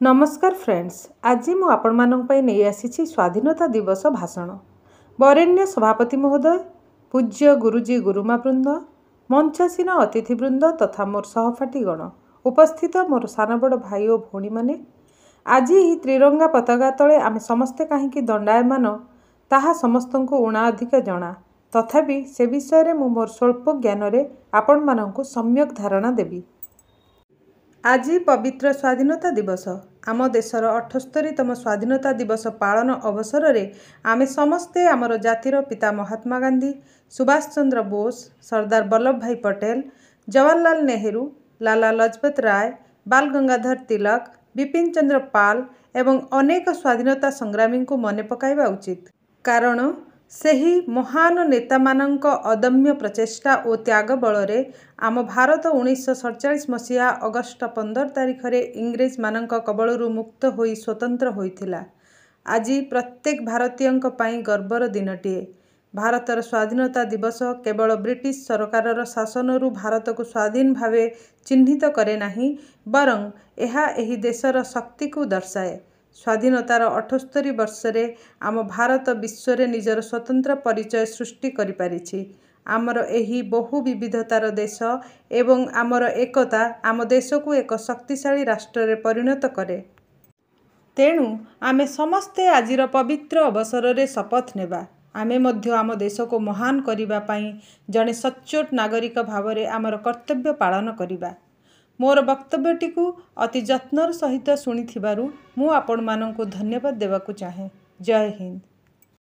ନମସ୍କାର ଫ୍ରେଣ୍ଡସ୍ ଆଜି ମୁଁ ଆପଣମାନଙ୍କ ପାଇଁ ନେଇ ଆସିଛି ସ୍ୱାଧୀନତା ଦିବସ ଭାଷଣ। ବରେଣ୍ୟ ସଭାପତି ମହୋଦୟ ପୂଜ୍ୟ ଗୁରୁଜୀ ଗୁରୁମାବୃନ୍ଦ ମଞ୍ଚାସୀନ ଅତିଥିବୃନ୍ଦ ତଥା ମୋର ସହପାଠୀଗଣ ଉପସ୍ଥିତ ମୋର ସାନ ବଡ଼ ଭାଇ ଓ ଭଉଣୀମାନେ ଆଜି ଏହି ତ୍ରିରଙ୍ଗା ପତାକା ତଳେ ଆମେ ସମସ୍ତେ କାହିଁକି ଦଣ୍ଡାୟମାନ ତାହା ସମସ୍ତଙ୍କୁ ଊଣା ଅଧିକ ଜଣା। ତଥାପି ସେ ବିଷୟରେ ମୁଁ ମୋର ସ୍ୱଳ୍ପ ଜ୍ଞାନରେ ଆପଣମାନଙ୍କୁ ସମ୍ୟକ୍ ଧାରଣା ଦେବି। ଆଜି ପବିତ୍ର ସ୍ୱାଧୀନତା ଦିବସ। ଆମ ଦେଶର ଅଠସ୍ତରୀତମ ସ୍ୱାଧୀନତା ଦିବସ ପାଳନ ଅବସରରେ ଆମେ ସମସ୍ତେ ଆମର ଜାତିର ପିତା ମହାତ୍ମା ଗାନ୍ଧୀ ସୁଭାଷ ଚନ୍ଦ୍ର ବୋଷ ସର୍ଦ୍ଦାର ବଲ୍ଲଭ ଭାଇ ପଟେଲ ଜବାହରଲାଲ ନେହେରୁ ଲାଲା ଲଜପତ ରାୟ ବାଲ ଗଙ୍ଗାଧର ତିଲକ ବିପିନ ଚନ୍ଦ୍ର ପାଲ ଏବଂ ଅନେକ ସ୍ୱାଧୀନତା ସଂଗ୍ରାମୀଙ୍କୁ ମନେ ପକାଇବା ଉଚିତ। କାରଣ ସେହି ମହାନ ନେତାମାନଙ୍କ ଅଦମ୍ୟ ପ୍ରଚେଷ୍ଟା ଓ ତ୍ୟାଗ ବଳରେ ଆମ ଭାରତ ଉଣେଇଶହ ସତଚାଳିଶ ମସିହା ଅଗଷ୍ଟ ପନ୍ଦର ତାରିଖରେ ଇଂରେଜମାନଙ୍କ କବଳରୁ ମୁକ୍ତ ହୋଇ ସ୍ୱତନ୍ତ୍ର ହୋଇଥିଲା। ଆଜି ପ୍ରତ୍ୟେକ ଭାରତୀୟଙ୍କ ପାଇଁ ଗର୍ବର ଦିନଟିଏ। ଭାରତର ସ୍ୱାଧୀନତା ଦିବସ କେବଳ ବ୍ରିଟିଶ ସରକାରର ଶାସନରୁ ଭାରତକୁ ସ୍ୱାଧୀନ ଭାବେ ଚିହ୍ନିତ କରେ ନାହିଁ ବରଂ ଏହା ଏହି ଦେଶର ଶକ୍ତିକୁ ଦର୍ଶାଏ। ସ୍ୱାଧୀନତାର ଅଠସ୍ତରୀ ବର୍ଷରେ ଆମ ଭାରତ ବିଶ୍ୱରେ ନିଜର ସ୍ୱତନ୍ତ୍ର ପରିଚୟ ସୃଷ୍ଟି କରିପାରିଛି। ଆମର ଏହି ବହୁ ବିବିଧତାର ଦେଶ ଏବଂ ଆମର ଏକତା ଆମ ଦେଶକୁ ଏକ ଶକ୍ତିଶାଳୀ ରାଷ୍ଟ୍ରରେ ପରିଣତ କରେ। ତେଣୁ ଆମେ ସମସ୍ତେ ଆଜିର ପବିତ୍ର ଅବସରରେ ଶପଥ ନେବା। ଆମେ ମଧ୍ୟ ଆମ ଦେଶକୁ ମହାନ କରିବା ପାଇଁ ଜଣେ ସଚ୍ଚୋଟ ନାଗରିକ ଭାବରେ ଆମର କର୍ତ୍ତବ୍ୟ ପାଳନ କରିବା। ମୋର ବକ୍ତବ୍ୟଟିକୁ ଅତି ଯତ୍ନର ସହିତ ଶୁଣିଥିବାରୁ ମୁଁ ଆପଣମାନଙ୍କୁ ଧନ୍ୟବାଦ ଦେବାକୁ ଚାହେଁ। ଜୟ ହିନ୍ଦ।